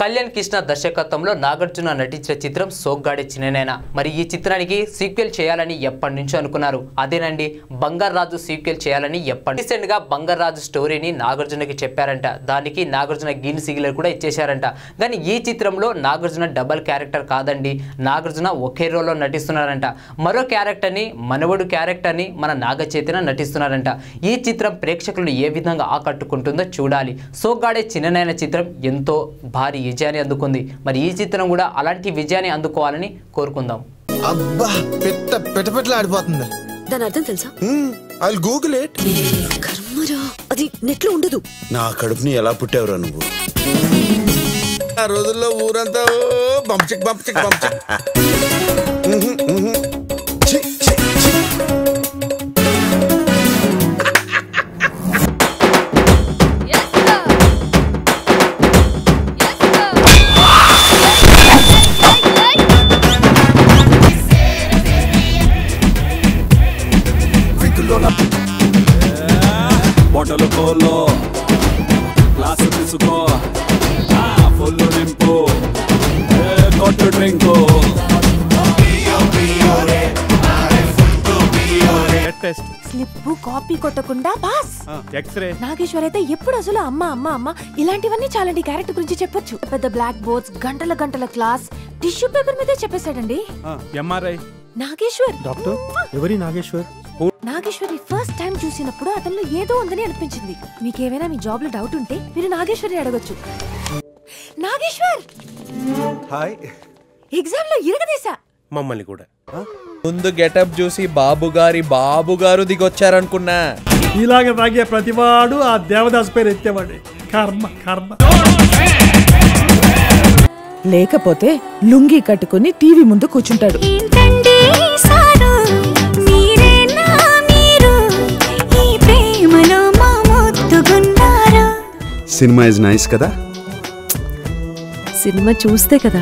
కళ్యాణ్ కృష్ణ దర్శకత్వంలో నాగార్జున నటించిన చిత్రం సోగ్గాడే చిన్ననైనా. మరి ఈ చిత్రానికి సీక్వెల్ చేయాలని ఎప్పటి నుంచో అనుకున్నారు? అదేనండి బంగారు రాజు సీక్వెల్ చేయాలని ఎప్పటి రీసెంట్గా బంగారు రాజు స్టోరీని నాగార్జునకి చెప్పారంట. దానికి నాగార్జున గిన్ సిగ్నల్ కూడా ఇచ్చేశారంట. కానీ ఈ చిత్రంలో నాగార్జున డబల్ క్యారెక్టర్ కాదండి. నాగార్జున ఒకే రోల్లో నటిస్తున్నారంట. మరో క్యారెక్టర్ని మనవడు క్యారెక్టర్ని మన నాగ చైతన్య నటిస్తున్నారంట. ఈ చిత్రం ప్రేక్షకులను ఏ విధంగా ఆకట్టుకుంటుందో చూడాలి. సోగ్గాడే చిన్ననైన చిత్రం ఎంతో భారీ విజయాన్ని అందుకుంది. మరి ఈ చిత్రం కూడా అలాంటి విజయాన్ని అందుకోవాలని కోరుకుందాం. అబ్బా పెట్ట పెట్ట పెట్టలు ఆడిపోతుంది దాని అర్థం తెలుసా? ఐ గూగుల్ ఇట్ కర్మరా? అది నెట్లో ఉండదు. నా కడుపుని ఎలా పుట్టావురా నువ్వు? ఆ రోజుల్లో ఊరంతా బంపచిక్ బంపచిక్ బంపచిక్ బొట్టలు కోలో గ్లాసు తీసుకో. ఫుల్ నింపు కొట్టు డ్రింకు. టెస్ట్ స్లిప్ కాపీ కొట్టకుండా పాస్ ఎక్స్రే నాగేశ్వర్ అయితే ఎప్పుడు అసలు అమ్మ అమ్మ అమ్మ ఇలాంటివన్నీ చాలండి క్యారెక్టర్ గురించి చెప్పొచ్చు. పెద్ద బ్లాక్ బోర్డ్స్ గంటల గంటల క్లాస్ టిష్యూ పేపర్ మీదే చెప్పేశాడండి. ఎంఆర్ఐ నాగేశ్వర్. డాక్టర్ ఎవరి నాగేశ్వర్? నాగేశ్వరి ఫస్ట్ టైం చూసినప్పుడు అతనిలో ఏదో ఉందని అనిపించింది. మీకేమైనా మీ జాబ్లో డౌట్ ఉంటే మీరు నాగేశ్వరి అడగొచ్చు. నాగేశ్వర్! హాయ్ ఎగ్జామ్లో ఇరగదీసా మమ్మల్ని కూడా. ముందు గెటప్ చూసి బాబు గారి బాబు గారు దిగొచ్చారనుకున్నా. ఇలాగ తాగే ప్రతివాడు ఆ దేవదాస్ పేరు ఎత్తేవాడి. కర్మ కర్మ. లేకపోతే లుంగీ కట్టుకుని టీవీ ముందు కూర్చుంటాడు. సినిమా ఇస్ నైస్ కదా? సినిమా చూస్తే కదా.